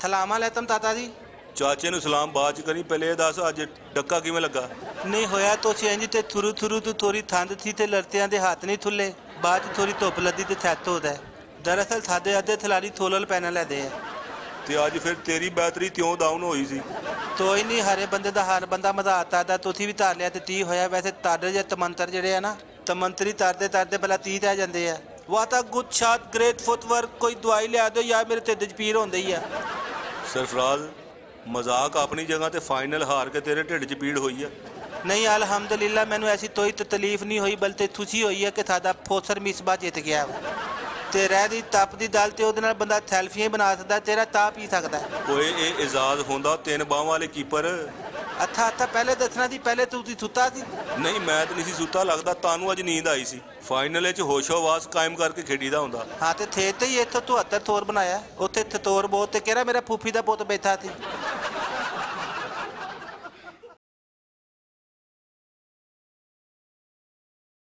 ਥਲਾਮਾ ਲੈਤਮ ਤਾਤਾ ਜੀ। ਚਾਚੇ ਨੂੰ ਸਲਾਮ ਬਾਅਦ ਚ ਕਰੀ ਪਹਿਲੇ ਇਹ ਦੱਸ ਅੱਜ ਡੱਕਾ ਕਿਵੇਂ ਲੱਗਾ? ਨਹੀਂ ਹੋਇਆ ਤੋ ਇੰਜ ਤੇ ਥੁਰੂ ਥੁਰੂ ਤੋਂ ਥੋੜੀ ਥੰਦ ਸੀ ਤੇ ਲੜਤਿਆਂ ਦੇ ਹੱਥ ਨਹੀਂ ਥੁੱਲੇ ਬਾਅਦ ਚ ਥੋੜੀ ਧੁੱਪ ਲੱਦੀ ਤੇ ਥੱਤ ਹੋਦਾ ਦਰਅਸਲ ਸਾਡੇ ਅੱਧੇ ਥਲਾਰੀ ਥੋਲਲ ਪੈਨਲ ਲੈਦੇ ਆ ਤੇ ਅੱਜ ਫਿਰ ਤੇਰੀ ਬੈਟਰੀ ਕਿਉਂ ਡਾਊਨ ਹੋਈ ਸੀ। ਤੋਈ ਨਹੀਂ ਹਰੇ ਬੰਦੇ ਦਾ ਹਰ ਬੰਦਾ ਮਧਾਤਾ ਦਾ ਤੁਸੀਂ ਵੀ ਧਾਰ ਲਿਆ ਤੇ 30 ਹੋਇਆ ਵੈਸੇ ਤਾੜੇ ਜੇ ਤਮੰਤਰ ਜਿਹੜੇ ਆ ਨਾ ਤਮੰਤਰੀ ਤਰਦੇ ਤਰਦੇ ਪਹਿਲਾਂ 30 ਤੇ ਆ ਜਾਂਦੇ ਆ। ਵਾ ਤਾਂ ਗੁੱਡ ਸ਼ਾਟ ਗ੍ਰੇਟ ਫੁੱਟਵਰਕ ਕੋਈ ਦਵਾਈ ਲਿਆ ਦਿਓ ਜਾਂ ਮੇਰੇ ਢਿੱਡ 'ਚ ਪੀੜ ਹੁੰਦੀ ਆ। ਸਰਫਰਾਜ਼ ਮਜ਼ਾਕ ਆਪਣੀ ਜਗ੍ਹਾ ਤੇ ਫਾਈਨਲ ਹਾਰ ਕੇ ਤੇਰੇ ਢਿੱਡ 'ਚ ਪੀੜ ਹੋਈ ਆ ਨਹੀਂ ਅਲਹਮਦੁਲਿਲਾ ਮੈਨੂੰ ਐਸੀ ਕੋਈ ਤਕਲੀਫ ਨਹੀਂ ਹੋਈ ਬਲਕਿ ਖੁਸ਼ੀ ਹੋਈ ਹੈ ਕਿ ਸਾਡਾ ਫੋਸਰ ਮਿਸਬਾ ਜਿੱਤ ਗਿਆ। ਤੇ ਰਹਿ ਦੀ ਤਪ ਦੀ ਦਲ ਤੇ ਉਹਦੇ ਨਾਲ ਬੰਦਾ ਥੈਲਫੀਆਂ ਹੀ ਬਣਾ ਸਕਦਾ ਤੇਰਾ ਤਾਂ ਪੀ ਸਕਦਾ ਓਏ ਇਹ ਇਜਾਜ਼ ਹੁੰਦਾ ਤਿੰਨ ਬਾਹਾਂ ਵਾਲੇ ਕੀਪਰ ਅੱਥਾ ਅੱਥਾ ਪਹਿਲੇ ਦੱਸਣਾ ਦੀ ਪਹਿਲੇ ਤੂੰ ਸੀ ਸੁੱਤਾ ਸੀ? ਨਹੀਂ ਮੈਂ ਤਾਂ ਨਹੀਂ ਸੀ ਸੁੱਤਾ ਲੱਗਦਾ ਤਾਨੂੰ ਅੱਜ ਨੀਂਦ ਆਈ ਸੀ। ਫਾਈਨਲ ਵਿੱਚ ਹੋਸ਼ੋ-ਵਾਸ ਕਾਇਮ ਕਰਕੇ ਖੇਡੀਦਾ ਹੁੰਦਾ। ਹਾਂ ਤੇ ਥੇ ਤੇ ਹੀ ਇੱਥੋਂ 74 ਥੋਰ ਬਣਾਇਆ। ਉੱਥੇ ਥਤੋਰ ਬੋਤ ਤੇ ਕਿਹੜਾ ਮੇਰਾ ਫੂਫੀ ਦਾ ਪੁੱਤ ਬੈਠਾ ਸੀ?